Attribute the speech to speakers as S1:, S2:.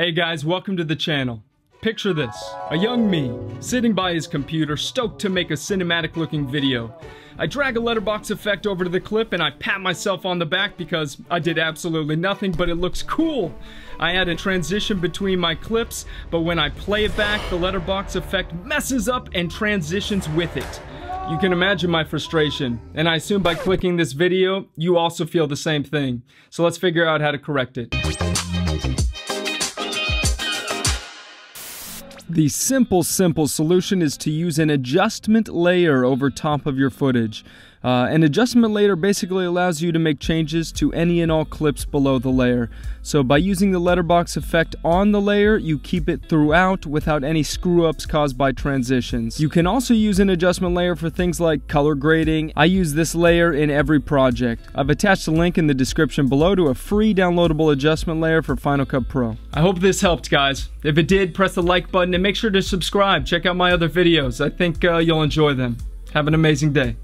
S1: Hey guys, welcome to the channel. Picture this, a young me, sitting by his computer, stoked to make a cinematic looking video. I drag a letterbox effect over to the clip and I pat myself on the back because I did absolutely nothing, but it looks cool. I add a transition between my clips, but when I play it back, the letterbox effect messes up and transitions with it. You can imagine my frustration, and I assume by clicking this video, you also feel the same thing. So let's figure out how to correct it. The simple, simple solution is to use an adjustment layer over top of your footage. Uh, an adjustment layer basically allows you to make changes to any and all clips below the layer. So by using the letterbox effect on the layer, you keep it throughout without any screw ups caused by transitions. You can also use an adjustment layer for things like color grading. I use this layer in every project. I've attached a link in the description below to a free downloadable adjustment layer for Final Cut Pro. I hope this helped guys. If it did, press the like button make sure to subscribe. Check out my other videos. I think uh, you'll enjoy them. Have an amazing day.